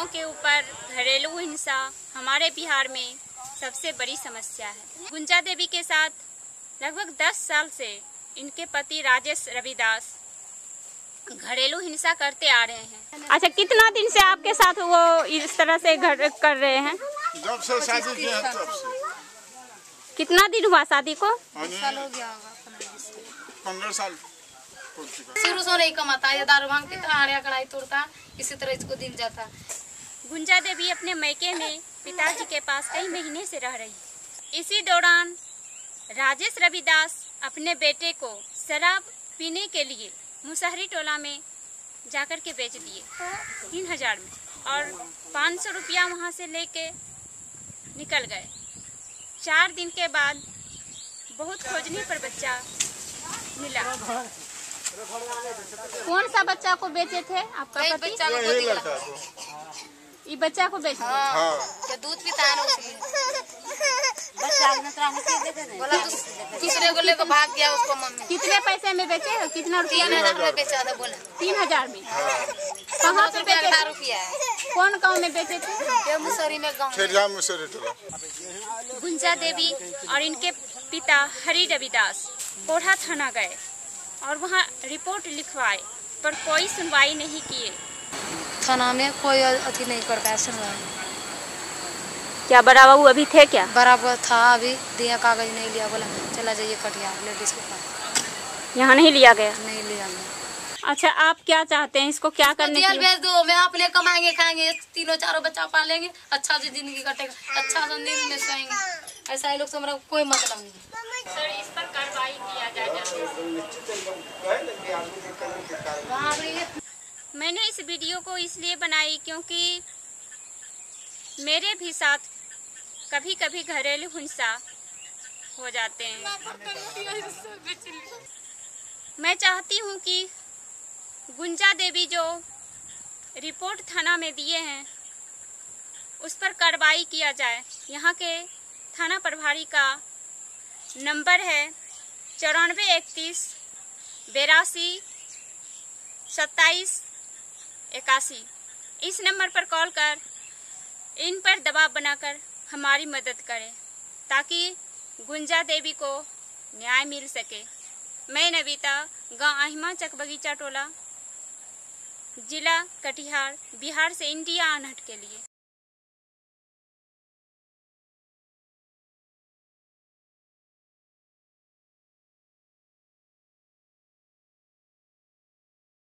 महिलाओं के ऊपर घरेलू हिंसा हमारे बिहार में सबसे बड़ी समस्या है। गुंजा देवी के साथ लगभग 10 साल से इनके पति राजेश रविदास घरेलू हिंसा करते आ रहे हैं। अच्छा कितना दिन से आपके साथ वो इस तरह से घर कर रहे हैं? जब से शादी की है तब से। कितना दिन हुआ शादी को? साल हो गया पंद्रह साल। शुरू से नहीं कमाता है दारू भाँग पीता हाड़िया कढ़ाई तोड़ता इसी तरह इसको दिन जाता। गुंजा देवी अपने मैके में पिताजी के पास कई महीने से रह रही। इसी दौरान राजेश रविदास अपने बेटे को शराब पीने के लिए मुसहरी टोला में जाकर के बेच दिए। तीन हज़ार में। और पाँच सौ रुपया वहाँ से लेके निकल गए। चार दिन के बाद बहुत खोजने पर बच्चा मिला। कौन सा बच्चा को बेचे थे आपका पति? बच्चा को ये बच्चा को बेच हाँ। क्या दूध पीता है? ना उसलिए बोला तो दूसरे को लेकर भाग गया उसको मम्मी। कितने पैसे में बेचे हो? कितना रुपया? तीन में हज़ार में बेचा था बोला। तीन हज़ार में? कहाँ पे बेचे? का रुपया कौन गाँव में बेचे थे? ये मुसहरी में। गाँव मुसरे टोला गुंजा देवी और इनके पिता हरि रविदास कोढ़ा थाना गए और वहाँ रिपोर्ट लिखवाए पर कोई सुनवाई नहीं किए। थाना में कोई अति नहीं करता है सुनवाई क्या बड़ा बाबू अभी थे क्या? बराबर था अभी दिया कागज़ नहीं लिया बोला चला जाइए कटिया लेडीज़ के पास। यहाँ नहीं लिया गया? नहीं लिया मैं अच्छा आप क्या चाहते हैं इसको क्या करने जेल के लिए? भेज दो मैं अपने कमाएँगे खाएँगे तीनों चारों बच्चा पालेंगे अच्छा से ज़िंदगी कटेगा अच्छा से नींद में सोएँगे। ऐसा ही लोग से हमारा कोई मतलब नहीं। सर इस पर कार्रवाई किया जाए मैंने इस वीडियो को इसलिए बनाई क्योंकि मेरे भी साथ कभी कभी घरेलू हिंसा हो जाते हैं। मैं चाहती हूँ कि गुंजा देवी जो रिपोर्ट थाना में दिए हैं, उस पर कार्रवाई किया जाए। यहाँ के थाना प्रभारी का नंबर है चौरानवे इकतीस, बेरासी, सत्ताईस इक्यासी इस नंबर पर कॉल कर, इन पर दबाव बनाकर हमारी मदद करें, ताकि गुंजा देवी को न्याय मिल सके। मैं नविता, गाँव आहिमा चक बगीचा टोला, जिला कटिहार, बिहार से इंडिया अनहट के लिए।